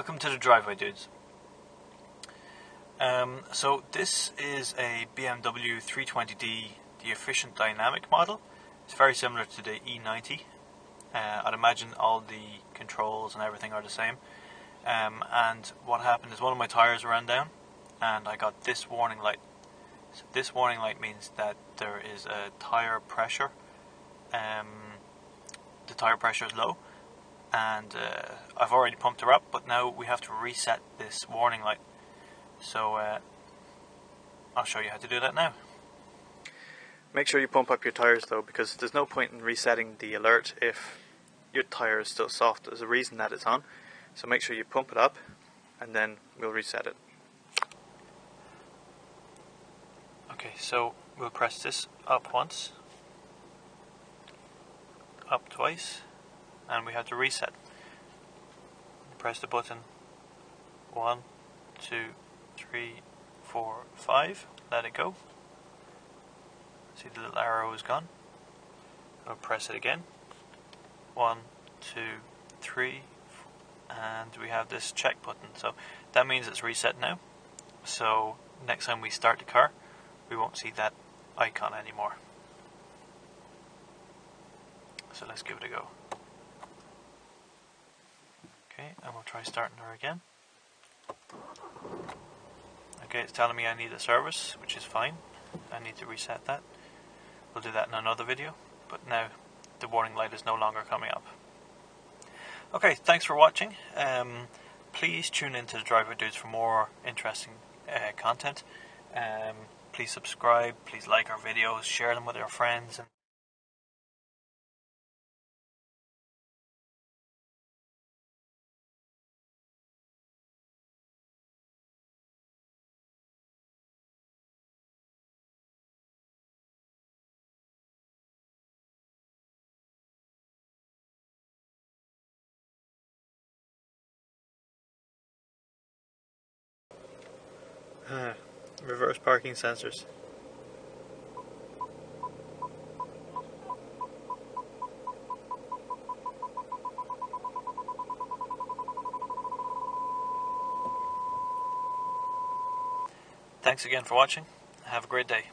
welcome to the Driveway Dudes. Um, so this is a BMW 320d, the efficient dynamic model. It's very similar to the E90. Uh, I'd imagine all the controls and everything are the same. Um, and what happened is one of my tires ran down, and I got this warning light. So this warning light means that there is a tire pressure. Um, the tire pressure is low and uh, I've already pumped her up but now we have to reset this warning light. So uh, I'll show you how to do that now. Make sure you pump up your tires though because there's no point in resetting the alert if your tire is still soft. There's a reason that it's on. So make sure you pump it up and then we'll reset it. Okay so we'll press this up once up twice and we have to reset. Press the button one, two, three, four, five. Let it go. See the little arrow is gone. I'll press it again. One, two, three, and we have this check button. So that means it's reset now. So next time we start the car, we won't see that icon anymore. So let's give it a go. Okay, and we'll try starting her again. Okay, it's telling me I need a service, which is fine. I need to reset that. We'll do that in another video, but now the warning light is no longer coming up. Okay, thanks for watching. Um, please tune into the Driveway Dudes for more interesting uh, content. Um, please subscribe, please like our videos, share them with your friends. and. Reverse parking sensors. Thanks again for watching. Have a great day.